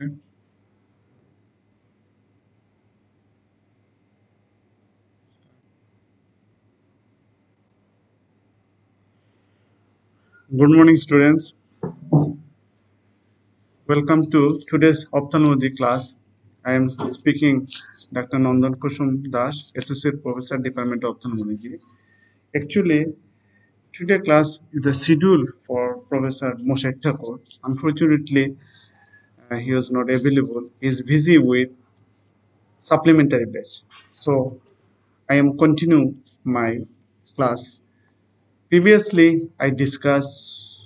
Good morning, students. Welcome to today's ophthalmology class. I am speaking Dr. Nandan Kushum Das, Associate Professor, Department of Ophthalmology. Actually, today class is the schedule for Professor Moshe Thakur. Unfortunately, Uh, he was not available. He is busy with supplementary batch. So, I am continue my class Previously, I discussed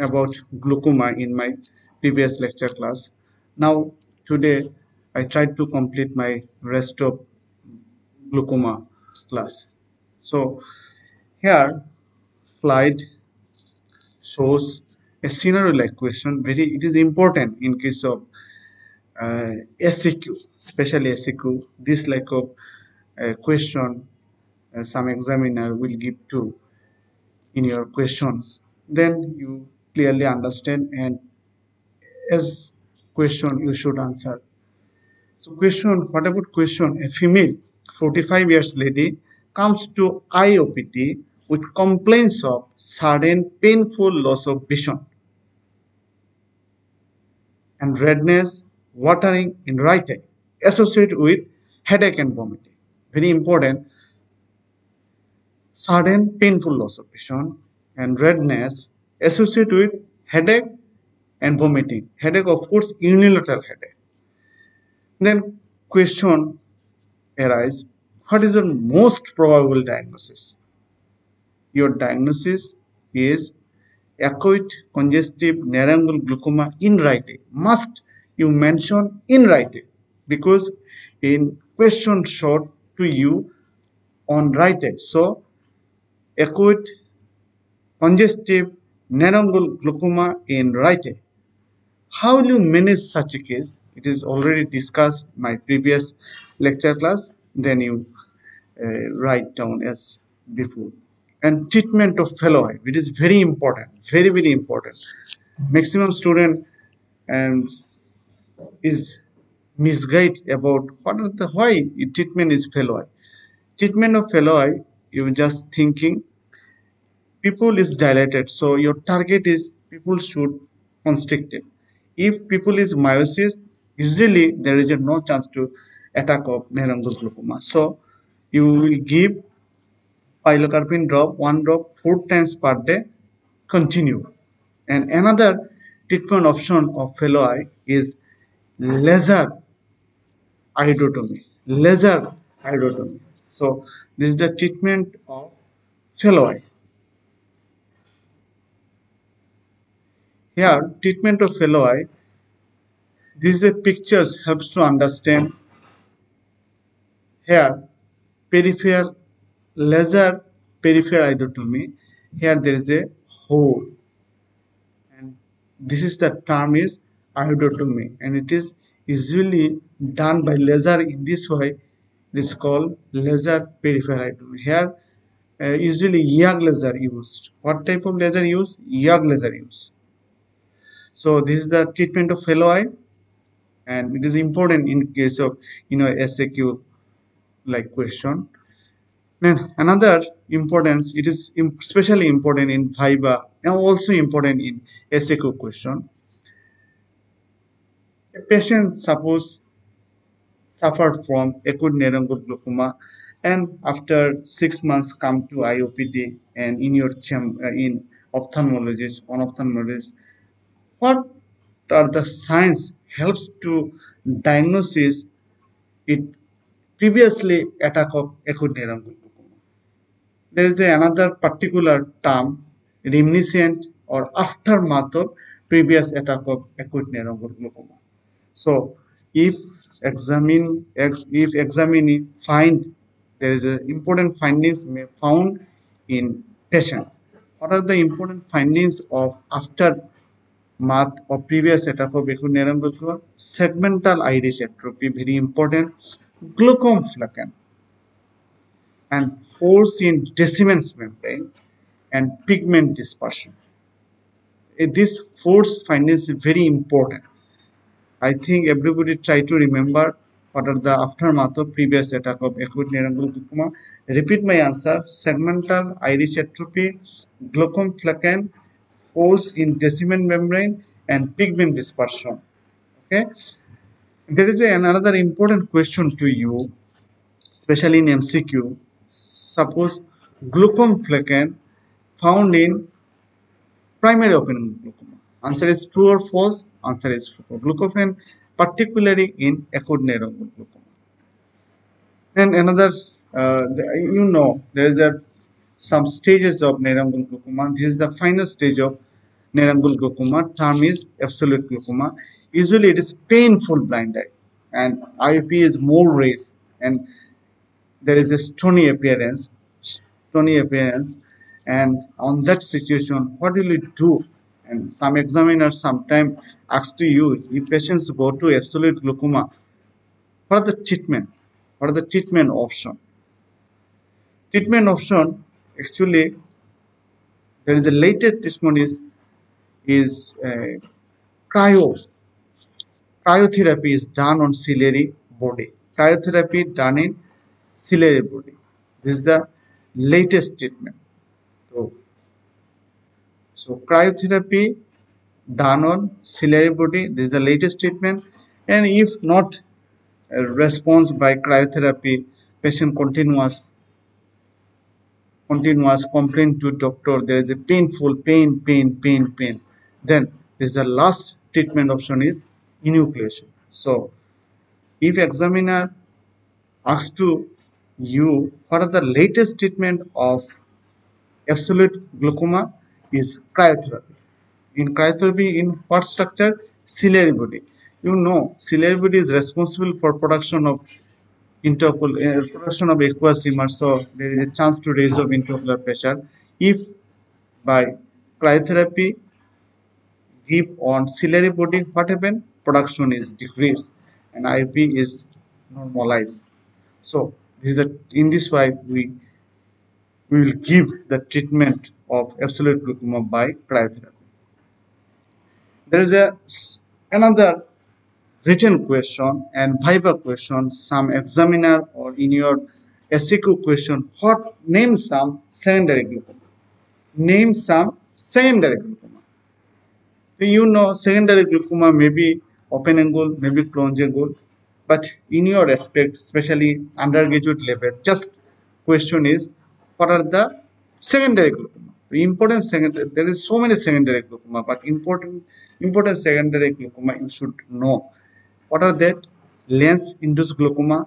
about glaucoma in my previous lecture class. Now, today, I tried to complete my rest of glaucoma class. So, here, slide shows a scenario-like question. Very, it is important in case of uh, SAQ, especially SAQ. This like of uh, question uh, some examiner will give to in your question then you clearly understand and as question you should answer so question what about question a female 45 years lady comes to IOPT with complaints of sudden painful loss of vision and redness watering in right eye associated with headache and vomiting very important sudden painful loss of vision and redness associated with headache and vomiting. Headache, of course, unilateral headache. Then question arise, what is the most probable diagnosis? Your diagnosis is acute congestive narrow-angle glaucoma in right eye. Must you mention in right eye because in question short to you on right eye. So acute congestive narrow-angle glaucoma in right eye. How will you manage such a case? It is already discussed my previous lecture class. Then you write down as before. And treatment of fellow eye, which very important, very very important. Maximum student um, is misguided about what are the why treatment is fellow. Treatment of fellow you just thinking people is dilated so your target is people should constricted if people is miosis usually there is no chance to attack of narrow-angle glaucoma so you will give pilocarpine drop one drop four times per day continue and another treatment option of fellow eye is laser iridotomy laser iridotomy so this is the treatment of fellow eye Here, treatment of fellow eye. These pictures helps to understand. Here, peripheral laser peripheral iridotomy. Here there is a hole, and this is the term is iridotomy, and it is usually done by laser in this way. It is called laser peripheral iridotomy. Here, uh, usually YAG laser used. What type of laser used? YAG laser used so this is the treatment of fellow eye and it is important in case of you know SAQ like question. Then another importance it is especially important in fiber and also important in SAQ question. A patient suppose suffered from acute narrow-angle glaucoma and after six months come to IOPD and in your chamber uh, in ophthalmologist on ophthalmologist what are the signs helps to diagnosis? It previously attack of acute neuronal there is another particular term reminiscent or aftermath of previous attack of acute glaucoma so if examine if examining find there is a important findings may found in patients. What are the important findings of after math or previous setup of acute neuromuscular segmental iris atrophy very important glaukomflecken and force in Descemet's membrane and pigment dispersion. Eh, this force finding is very important I think everybody try to remember what are the aftermath of previous attack of acute glaucoma. Repeat my answer. Segmental iris atrophy, glaukomflecken, force in Descemet's membrane, and pigment dispersion. Okay. There is a, another important question to you, especially in MCQ. Suppose glaucoma found in primary open glaucoma. Answer is true or false. Answer is. Glaucoma particularly in acute neurological glaucoma. And another, uh, you know, there is a, some stages of neurological glaucoma. This is the final stage of neurological glaucoma. Term is absolute glaucoma. Usually it is painful blind eye and IOP is more raised and there is a stony appearance, stony appearance and on that situation, what will you do? And some examiners sometimes ask to you, if patients go to absolute glaucoma, what are the treatment? What are the treatment option? Treatment option, actually, there is a latest is, is uh, cryo. Cryotherapy is done on ciliary body. Cryotherapy done in ciliary body. This is the latest treatment. So, so cryotherapy done on ciliary body. This is the latest treatment. And if not a response by cryotherapy, patient continuous continuous complaint to doctor. There is a painful pain, pain, pain, pain. Then this is the last treatment option is enucleation. So if examiner asks to you what are the latest treatment of absolute glaucoma is cryotherapy. In cryotherapy, in what structure? Ciliary body. You know, ciliary body is responsible for production of intraocular uh, production of aqueous humor. So there is a chance to raise of intraocular pressure. If by cryotherapy give on ciliary body, what happen? Production is decreased and IOP is normalized. So this is a, in this way we we will give the treatment of absolute glaucoma by cryotherapy. There is a another written question and viva question, some examiner or in your SQ question, what name some secondary glaucoma? Name some secondary glaucoma. So you know secondary glaucoma may be open angle, maybe closed angle, but in your aspect, especially undergraduate level, just question is what are the secondary glaucoma? Important secondary, there is so many secondary glaucoma, but important important secondary glaucoma you should know. What are that? Lens induced glaucoma,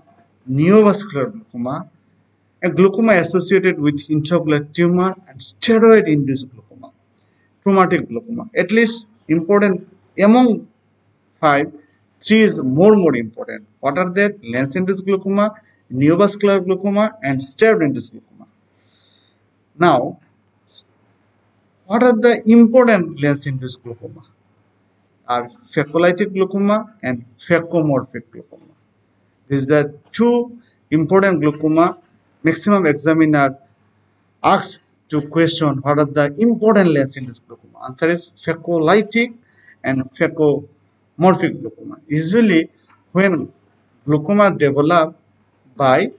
neovascular glaucoma, a glaucoma associated with intraocular tumor and steroid induced glaucoma, traumatic glaucoma. At least important among five, three is more more important. What are that? Lens induced glaucoma, neovascular glaucoma, and steroid induced glaucoma. Now, what are the important lens induced glaucoma? Are phacolytic glaucoma and phacomorphic glaucoma. These are two important glaucoma. Maximum examiner asks to question what are the important lens induced glaucoma. Answer is phacolytic and phacomorphic glaucoma. Usually, when glaucoma develop by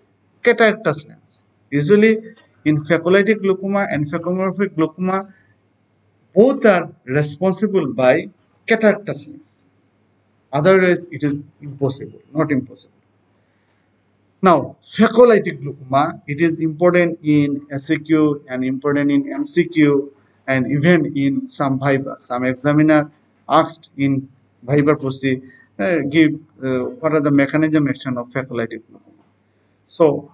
cataractous lens. Usually, in phacolytic glaucoma and phacomorphic glaucoma, both are responsible by cataractous lens. Otherwise, it is impossible, not impossible. Now, phacolytic glaucoma, it is important in SAQ and important in MCQ and even in some viva. Some examiner asked in viva posi, uh, give uh, what are the mechanism action of phacolytic glaucoma. So,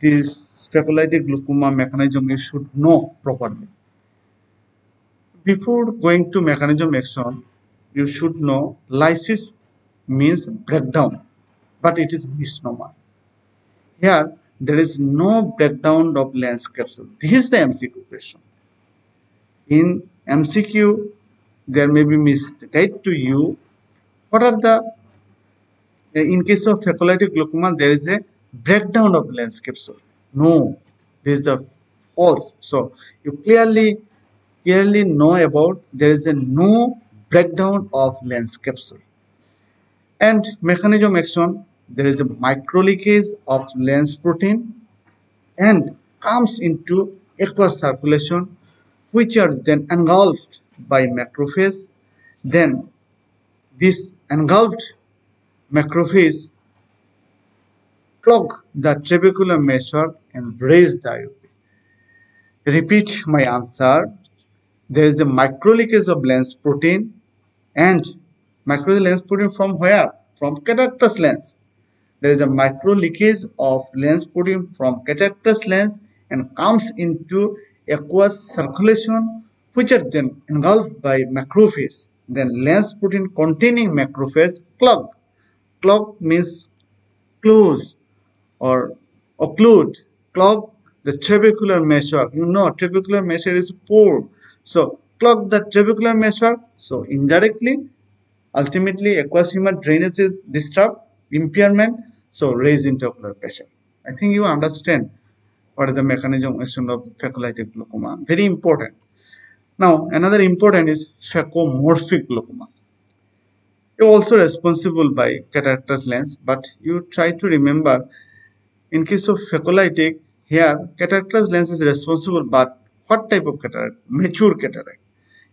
this phacolytic glaucoma mechanism you should know properly. Before going to mechanism action, you should know lysis means breakdown, but it is misnomer. Here, there is no breakdown of lens capsule. This is the MCQ question. In MCQ, there may be misguide to you. What are the, in case of phacolytic glaucoma, there is a breakdown of lens capsule. No, this is the false. So, you clearly, clearly know about there is a no breakdown of lens capsule. And mechanism action, there is a microleakage of lens protein and comes into aqueous circulation which are then engulfed by macrophage. Then this engulfed macrophage clog the trabecular meshwork and raise the IOP. Repeat my answer. There is a microleakage of lens protein and micro lens protein from where? From cataractous lens. There is a micro leakage of lens protein from cataractous lens and comes into aqueous circulation which are then engulfed by macrophage. Then lens protein containing macrophage clog. Clog means close or occlude, clog the trabecular meshwork. You know trabecular meshwork is poor. So clog the trabecular meshwork. So indirectly, ultimately aqueous humor drainage is disturbed, impairment, so raise intraocular pressure. I think you understand what is the mechanism of phacolytic glaucoma. Very important. Now another important is phacomorphic glaucoma. You're also responsible by cataractous lens, but you try to remember in case of phacolytic here, cataractous lens is responsible, but what type of cataract? Mature cataract.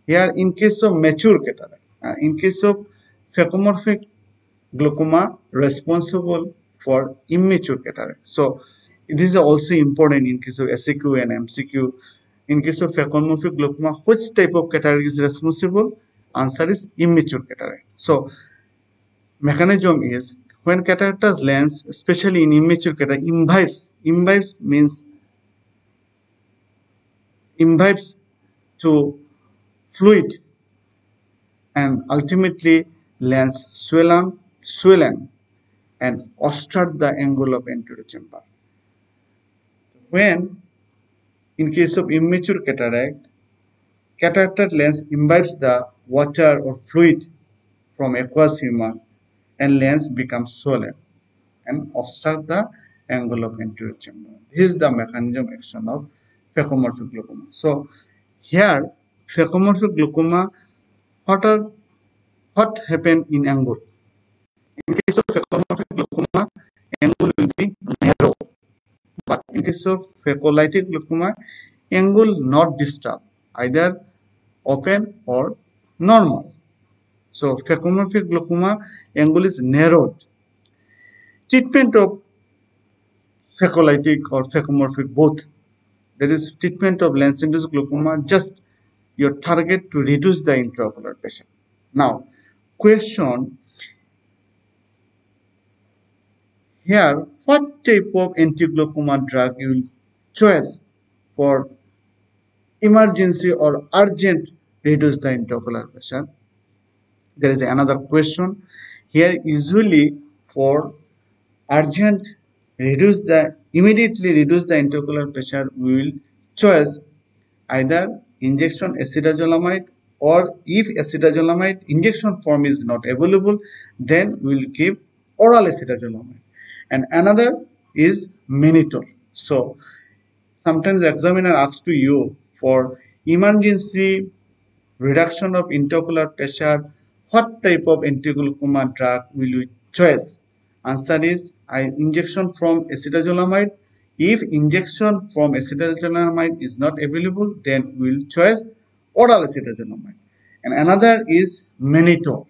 Here, in case of mature cataract, uh, in case of phacomorphic glaucoma, responsible for immature cataract. So, this is also important in case of SAQ and MCQ. In case of phacomorphic glaucoma, which type of cataract is responsible? Answer is immature cataract. So, mechanism is when cataractous lens, especially in immature cataract, imbibes, imbibes means imbibes to fluid and ultimately lens swell swollen, swollen and obstruct the angle of anterior chamber. When in case of immature cataract, cataractous lens imbibes the water or fluid from aqueous humor and lens becomes swollen and obstruct the angle of anterior chamber. This is the mechanism action of phacomorphic glaucoma. So here phacomorphic glaucoma, what are what happen in angle? In case of phacomorphic glaucoma, angle will be. But in case of phacolytic glaucoma, angle not disturbed, either open or normal. So phacomorphic glaucoma angle is narrowed. Treatment of phacolytic or phacomorphic both. That is treatment of lens-induced glaucoma just your target to reduce the intraocular pressure. Now, question here, what type of anti-glaucoma drug you will choose for emergency or urgent reduce the intraocular pressure? there is another question here usually for urgent reduce the immediately reduce the intraocular pressure we will choose either injection acetazolamide or if acetazolamide injection form is not available then we will give oral acetazolamide and another is mannitol so sometimes examiner asks to you for emergency reduction of intraocular pressure what type of anti-glaucoma drug will you choose? Answer is injection from acetazolamide. If injection from acetazolamide is not available, then we will choose oral acetazolamide. And another is mannitol.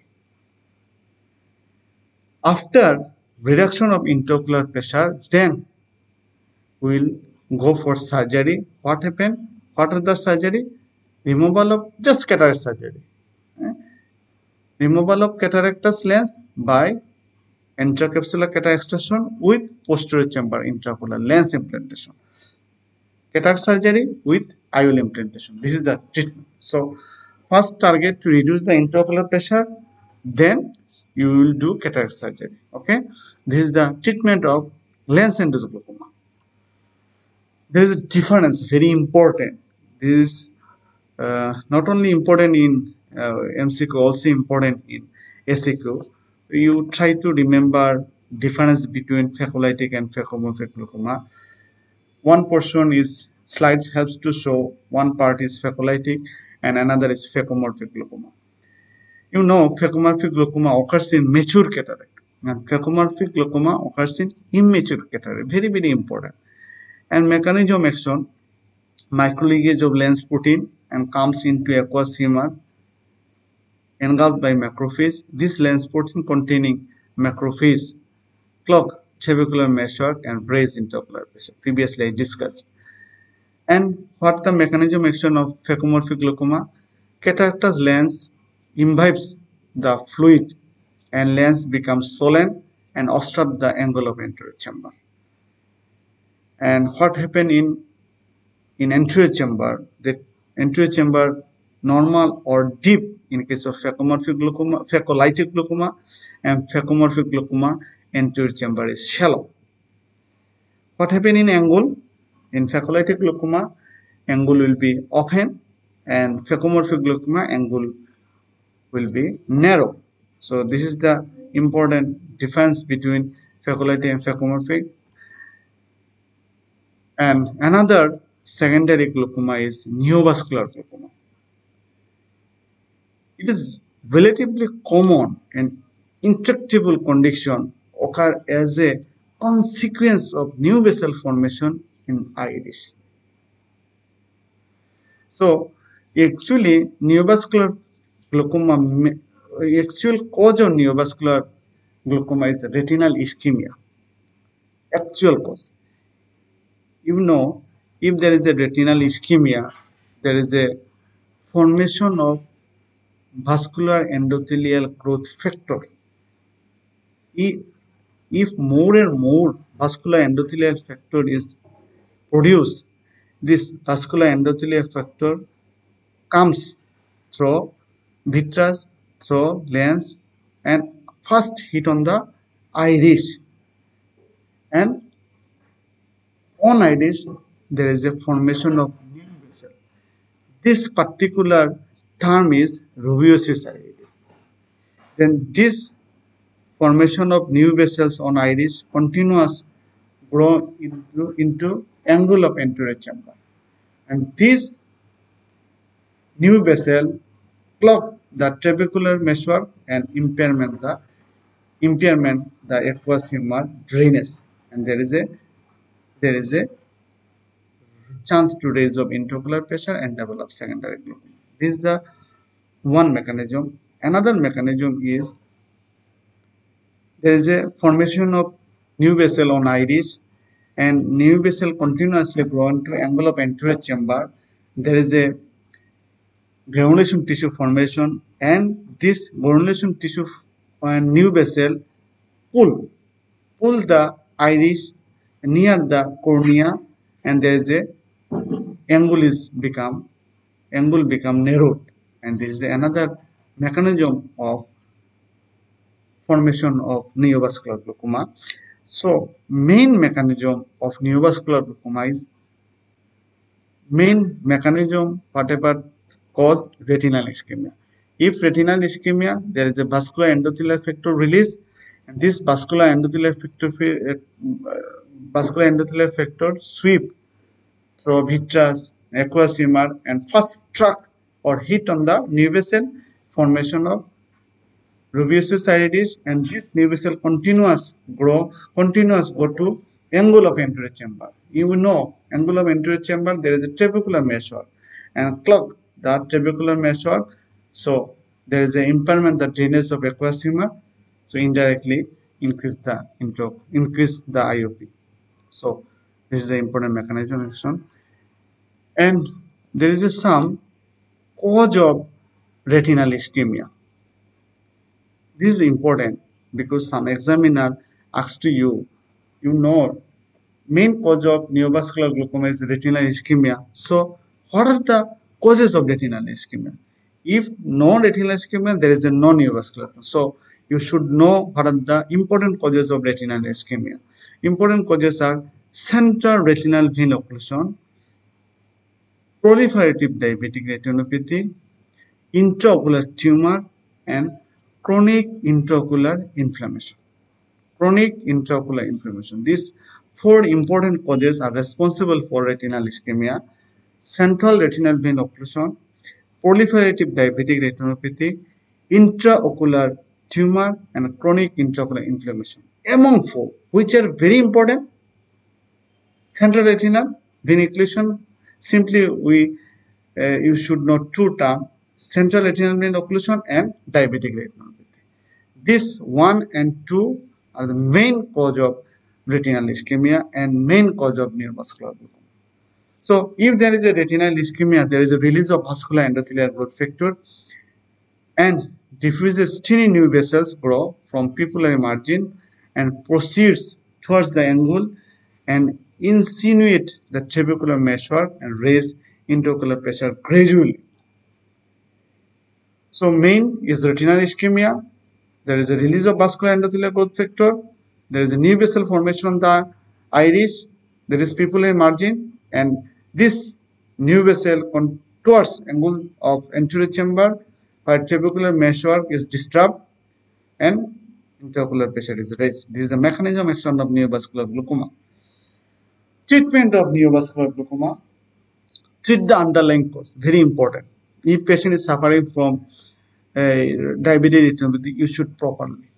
After reduction of intraocular pressure, then we will go for surgery. What happened? What is the surgery? Removal of just cataract surgery eh? removal of cataractous lens by intracapsular cataract extraction with posterior chamber intraocular lens implantation. Cataract surgery with IOL implantation. This is the treatment. So, first target to reduce the intraocular pressure, then you will do cataract surgery. Okay, this is the treatment of lens induced glaucoma. There is a difference, very important. This is uh, not only important in uh, MCQ also important in SAQ. You try to remember difference between phacolytic and phacomorphic glaucoma. One portion is slide helps to show one part is phacolytic and another is phacomorphic glaucoma. You know, phacomorphic glaucoma occurs in mature cataract, and phacomorphic glaucoma occurs in immature cataract. Very, very important. And mechanism action, microleakage of lens protein and comes into aqueous humor engulfed by macrophage. This lens protein containing macrophage clog trabecular meshwork and raise intraocular pressure. Previously I discussed. And what the mechanism action of phacomorphic glaucoma? Cataractous lens imbibes the fluid and lens becomes swollen and obstruct the angle of anterior chamber. And what happened in in anterior chamber? The anterior chamber normal or deep in case of phacomorphic glaucoma, phacolytic glaucoma and phacomorphic glaucoma anterior chamber is shallow. What happened in angle? In phacolytic glaucoma, angle will be open and phacomorphic glaucoma angle will be narrow. So this is the important difference between phacolytic and phacomorphic. And another secondary glaucoma is neovascular glaucoma. It is relatively common and intractable condition occur as a consequence of new vessel formation in iris. So actually neovascular glaucoma, actual cause of neovascular glaucoma is retinal ischemia. Actual cause. You know, if there is a retinal ischemia, there is a formation of vascular endothelial growth factor. If, more and more vascular endothelial factor is produced, this vascular endothelial factor comes through vitreous, through lens and first hit on the iris and on iris there is a formation of new vessel. This particular term is rubeosis iris. Then this formation of new vessels on iris continuous grow into, into angle of anterior chamber. And this new vessel clog the trabecular meshwork and impairment the impairment the aqueous humor drainage and there is a there is a chance to raise of intraocular pressure and develop secondary glaucoma. This is the one mechanism. Another mechanism is there is a formation of new vessel on iris and new vessel continuously grown to angle of anterior chamber. There is a granulation tissue formation and this granulation tissue and new vessel pull pull the iris near the cornea and there is a angle is become angle become narrowed and this is another mechanism of formation of neovascular glaucoma. So main mechanism of neovascular glaucoma is main mechanism whatever cause retinal ischemia. If retinal ischemia, there is a vascular endothelial factor release, and this vascular endothelial factor, uh, vascular endothelial factor sweep through vitreous, aqueous humor, and first struck or hit on the new vessel formation of rubeosis iridis, and this new vessel continuous grow, continuous go to angle of anterior chamber. You know, angle of anterior chamber, there is a trabecular meshwork and clog the trabecular meshwork. So there is an impairment the drainage of aqueous humor. So indirectly increase the intro, increase the IOP. So this is the important mechanism action. And there is some cause of retinal ischemia. This is important because some examiner asks to you, you know, main cause of neovascular glaucoma is retinal ischemia. So what are the causes of retinal ischemia. If no retinal ischemia, there is a non-neovascular. So you should know what are the important causes of retinal ischemia. Important causes are central retinal vein occlusion, proliferative diabetic retinopathy, intraocular tumor, and chronic intraocular inflammation. Chronic intraocular inflammation. These four important causes are responsible for retinal ischemia central retinal vein occlusion, proliferative diabetic retinopathy, intraocular tumor and chronic intraocular inflammation. Among four, which are very important, central retinal vein occlusion, simply we uh, you should know two terms, central retinal vein occlusion and diabetic retinopathy. This one and two are the main cause of retinal ischemia and main cause of neovascular glaucoma. So if there is a retinal ischemia, there is a release of vascular endothelial growth factor and diffuses tiny new vessels grow from pupillary margin and proceeds towards the angle and insinuate the trabecular meshwork and raise intraocular pressure gradually. So main is retinal ischemia. There is a release of vascular endothelial growth factor. There is a new vessel formation on the iris. There is pupillary margin and this new vessel contours angle of anterior chamber where trabecular meshwork is disturbed and intraocular pressure is raised. This is the mechanism action of neovascular glaucoma. Treatment of neovascular glaucoma. Treat the underlying cause. Very important. If patient is suffering from uh, diabetic retinopathy, you should properly.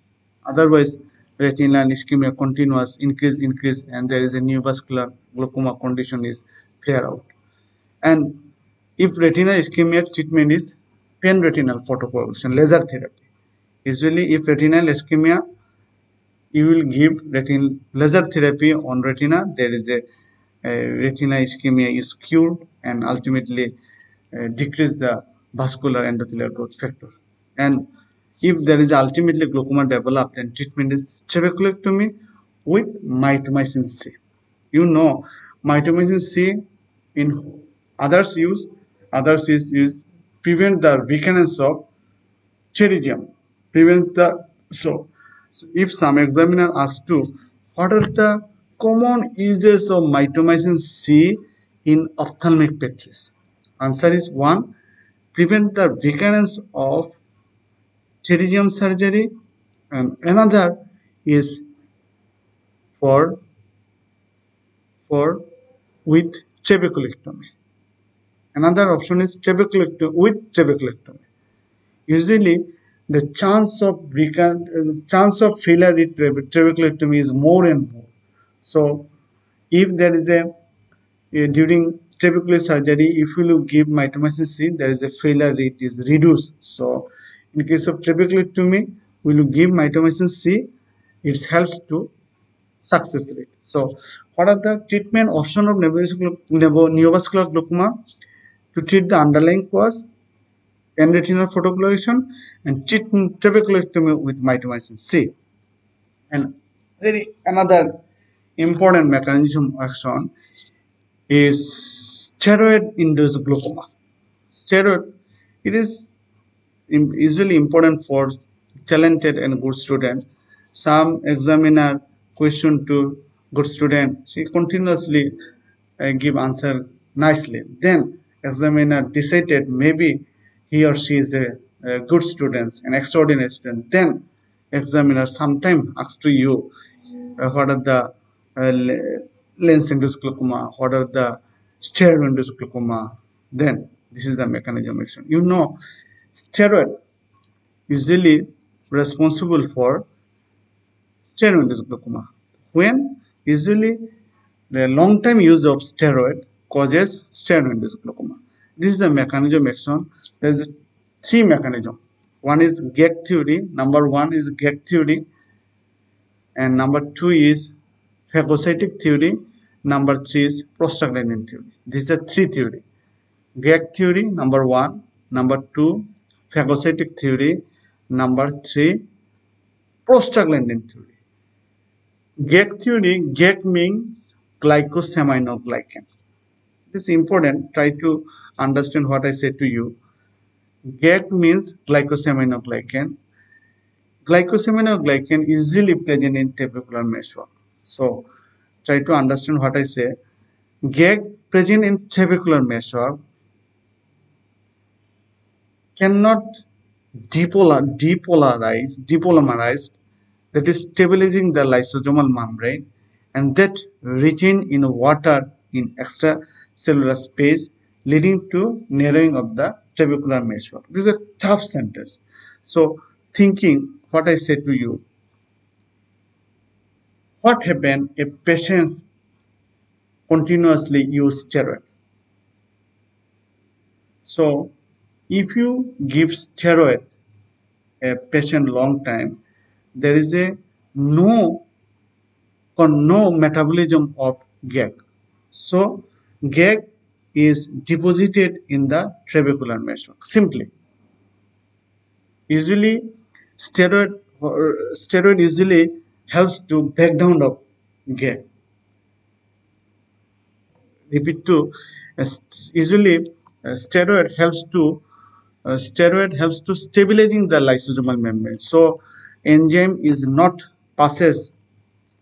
Otherwise, retinal ischemia continuous increase increase and there is a neovascular glaucoma condition is flare out. And if retinal ischemia treatment is pen retinal photocoagulation, laser therapy. Usually, if retinal ischemia, you will give retinal laser therapy on retina. There is a, a retinal ischemia is cured and ultimately uh, decrease the vascular endothelial growth factor. And if there is ultimately glaucoma developed, then treatment is trabeculectomy with mitomycin C. You know, mitomycin C in others use others is use prevent the weakness of pterygium prevents the so, so if some examiner asks to what are the common uses of mitomycin C in ophthalmic pictures answer is one prevent the recurrence of pterygium surgery. And another is for for with trabeculectomy. Another option is trabeculectomy with trabeculectomy. Usually, the chance of chance of failure with trabeculectomy is more and more. So, if there is a uh, during trabecular surgery, if you give mitomycin C, there is a failure rate is reduced. So, in case of trabeculectomy, we will give mitomycin C. It helps to success rate. So, what are the treatment option of neovascular glaucoma? To treat the underlying cause, retinal photocoagulation, and treat trabeculectomy with mitomycin C. And very another important mechanism action is steroid-induced glaucoma. Steroid, it is usually important for talented and good students. Some examiner question to good student she continuously uh, give answer nicely. Then examiner decided maybe he or she is a, a good student an extraordinary student. Then examiner sometime asks to you uh, what are the uh, lens induced glaucoma? What are the steroid induced glaucoma? Then this is the mechanism action. You know steroid usually responsible for steroid induced glaucoma when Usually, the long-term use of steroid causes steroid-induced glaucoma. This is the mechanism action. There is three mechanism. One is gag theory. Number one is gag theory, and number two is phagocytic theory. Number three is prostaglandin theory. These are three theory. Gag theory, number one. Number two, phagocytic theory. Number three, prostaglandin theory. Theory, GAG means glycosaminoglycan. This is important. Try to understand what I said to you. GAG means glycosaminoglycan. Glycosaminoglycan usually present in trabecular meshwork. So try to understand what I say. GAG present in trabecular meshwork cannot depolar, depolarize, depolymerize that is stabilizing the lysosomal membrane and that retain in water in extracellular space leading to narrowing of the trabecular meshwork. This is a tough sentence. So thinking what I said to you, what happen if patients continuously use steroid? So if you give steroid a patient long time, there is a no or no metabolism of GAG. So GAG is deposited in the trabecular meshwork simply. Usually steroid steroid usually helps to break down the GAG. Repeat to usually uh, steroid helps to uh, steroid helps to stabilizing the lysosomal membrane. So enzyme is not passes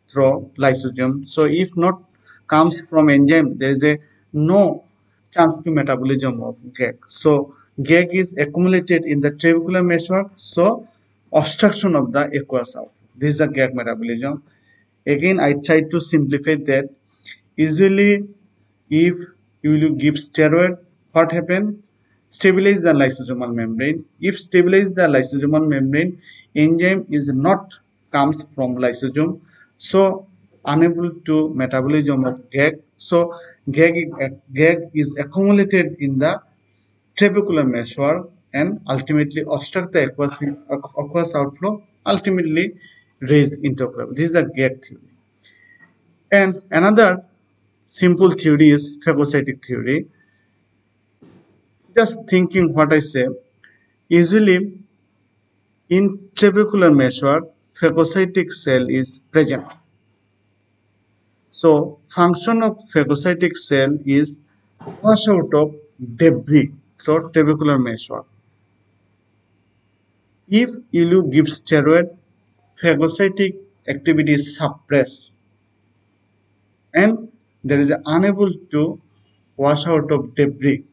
through lysosome. So if not comes from enzyme, there is a no chance to metabolism of GAG. So GAG is accumulated in the trabecular meshwork. So obstruction of the aqueous outflow. This is the GAG metabolism. Again, I try to simplify that. Usually, if you will give steroid, what happen? Stabilize the lysosomal membrane. If stabilize the lysosomal membrane, enzyme is not comes from lysosome so unable to metabolism of GAG. So GAG, GAG is accumulated in the trabecular meshwork and ultimately obstruct the aqueous, aqueous outflow, ultimately raise intraocular. This is the GAG theory. And another simple theory is phagocytic theory. Just thinking what I say, usually in trabecular meshwork, phagocytic cell is present. So function of phagocytic cell is wash out of debris through trabecular meshwork. If you give steroid, phagocytic activity is suppressed and there is unable to wash out of debris.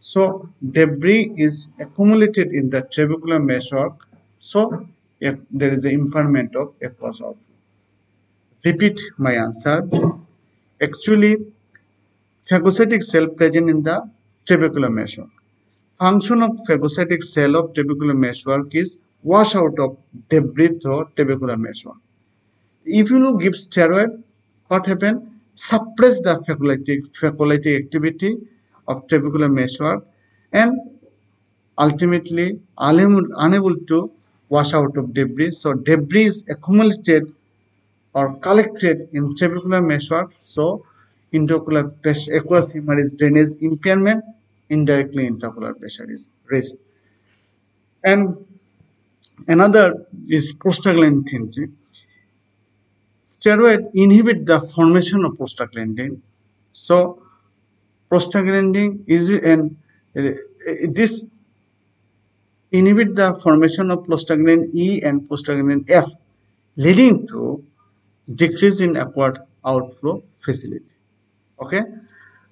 So debris is accumulated in the trabecular meshwork. So if there is an impairment of aqueous outflow. Repeat my answer. Actually, phagocytic cell present in the trabecular meshwork. Function of phagocytic cell of trabecular meshwork is wash out of debris through trabecular meshwork. If you give steroid, what happens? Suppress the phagocytic, phagocytic activity of trabecular meshwork and ultimately unable to wash out of debris. So debris is accumulated or collected in trabecular meshwork. So intraocular aqueous humor is drainage impairment, indirectly intraocular pressure is raised. And another is prostaglandin. Steroid inhibit the formation of prostaglandin. So prostaglandin is and uh, this inhibit the formation of prostaglandin E and prostaglandin F, leading to decrease in aqueous outflow facility. Okay,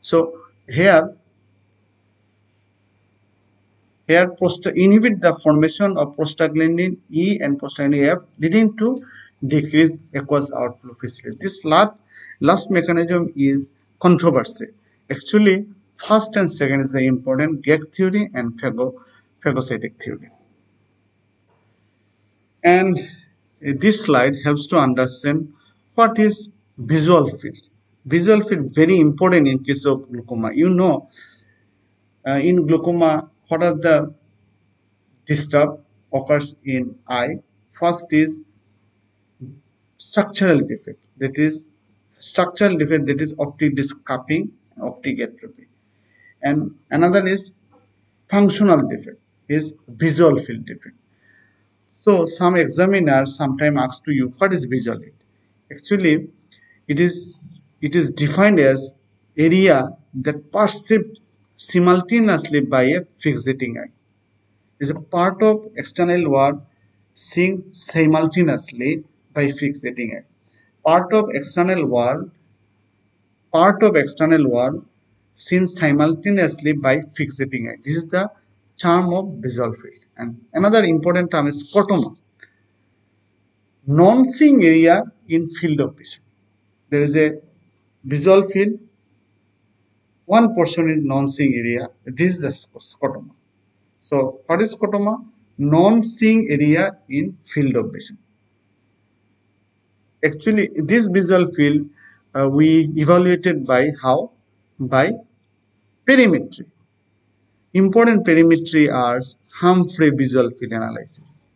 so here here inhibit the formation of prostaglandin E and prostaglandin F, leading to decrease aqueous outflow facility. This last last mechanism is controversy. Actually, first and second is the important GAG theory and phago phagocytic theory. And this slide helps to understand what is visual field. Visual field very important in case of glaucoma. You know, uh, in glaucoma, what are the disturb occurs in eye? First is structural defect. That is structural defect. That is optic disc cupping, optic atrophy, and another is functional defect is visual field defect. So some examiners sometimes ask to you what is visual field. Actually, it is it is defined as area that perceived simultaneously by a fixating eye. Is a part of external world seen simultaneously by fixating eye. Part of external world part of external world seen simultaneously by fixating eye. This is the charm of visual field. And another important term is scotoma. Non-seeing area in field of vision. There is a visual field. One portion is non-seeing area. This is the scotoma. So what is scotoma? non-seeing area in field of vision. Actually, this visual field uh, we evaluated by how? By perimetry. Important perimetry are Humphrey visual field analysis,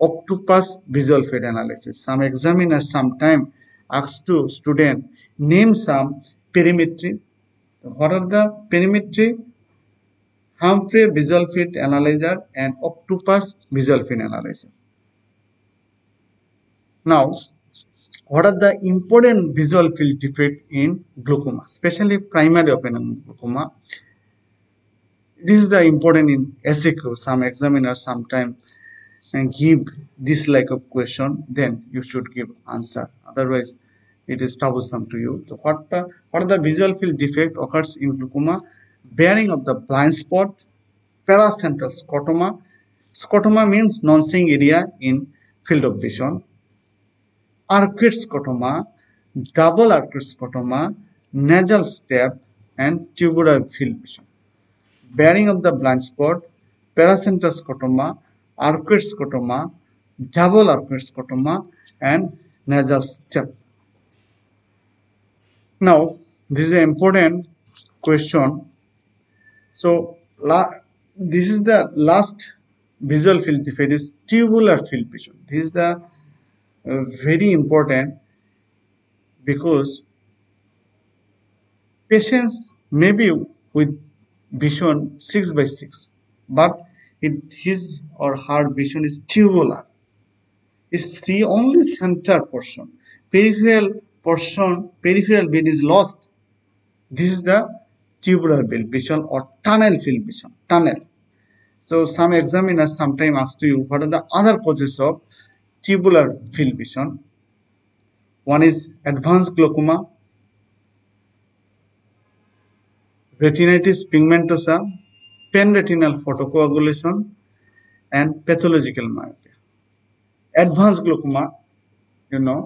octopus visual field analysis. Some examiners sometimes ask to student name some perimetry. What are the perimetry? Humphrey visual field analyzer and octopus visual field analyzer. Now, what are the important visual field defect in glaucoma, especially primary open glaucoma? This is the important in SAQ. Some examiners sometimes and uh, give this like of question, then you should give answer. Otherwise, it is troublesome to you. So what the what are the visual field defect occurs in glaucoma? baring of the blind spot, paracentral scotoma. Scotoma means non-seeing area in field of vision. Arcuate scotoma, double arcuate scotoma, nasal step, and tubular field vision. Baring of the blind spot, paracentral scotoma, arcuate scotoma, double arcuate scotoma, and nasal step. Now, this is an important question so this is the last visual field defect is tubular field. This is the very important because patients may be with vision 6 by 6 but it, his or her vision is tubular. It's the only center portion. Peripheral portion, peripheral bit is lost. This is the tubular vision or tunnel field vision tunnel so some examiners sometimes ask you what are the other causes of tubular field vision one is advanced glaucoma retinitis pigmentosa panretinal photocoagulation and pathological myopia advanced glaucoma you know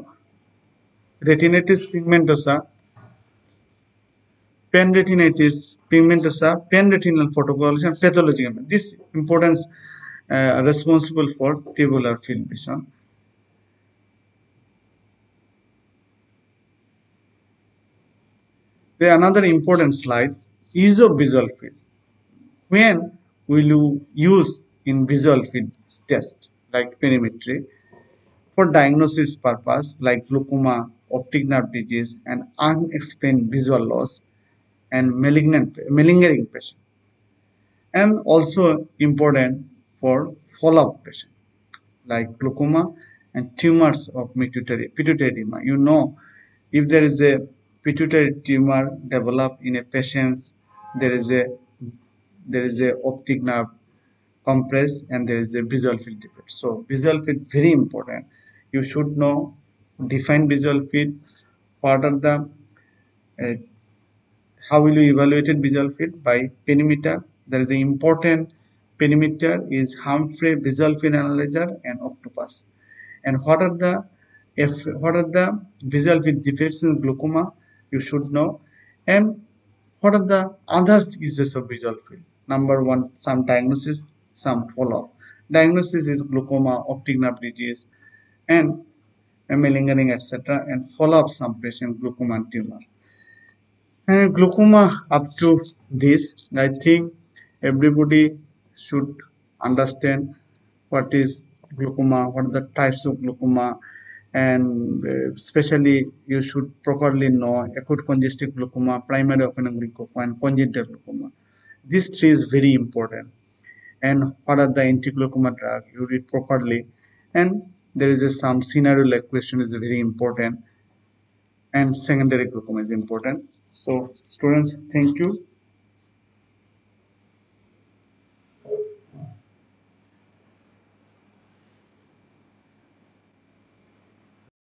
retinitis pigmentosa panretinitis pigmentosa, panretinal photocoagulation, pathology. This importance uh, responsible for tubular field vision. There another important slide is of visual field. When will you use in visual field test like perimetry for diagnosis purpose like glaucoma, optic nerve disease and unexplained visual loss and malignant malingering patient and also important for follow-up patient like glaucoma and tumors of pituitary pituitary you know if there is a pituitary tumor developed in a patient there is a there is a optic nerve compressed and there is a visual field defect. So visual field very important. You should know define visual field what are the uh, how will you evaluate visual field? By perimeter. There is an important perimeter is Humphrey visual field analyzer and octopus. And what are the if what are the visual field defects in glaucoma you should know. And what are the other uses of visual field? Number one some diagnosis some follow-up. Diagnosis is glaucoma optic nerve disease and malingering etc and follow-up some patient glaucoma tumor. And glaucoma up to this i think everybody should understand what is glaucoma what are the types of glaucoma and uh, especially you should properly know acute congestive glaucoma primary open glaucoma and congenital glaucoma. These three is very important. And what are the anti-glaucoma drug? You read properly. And there is a some scenario like question is very important. And secondary glaucoma is important. So students thank you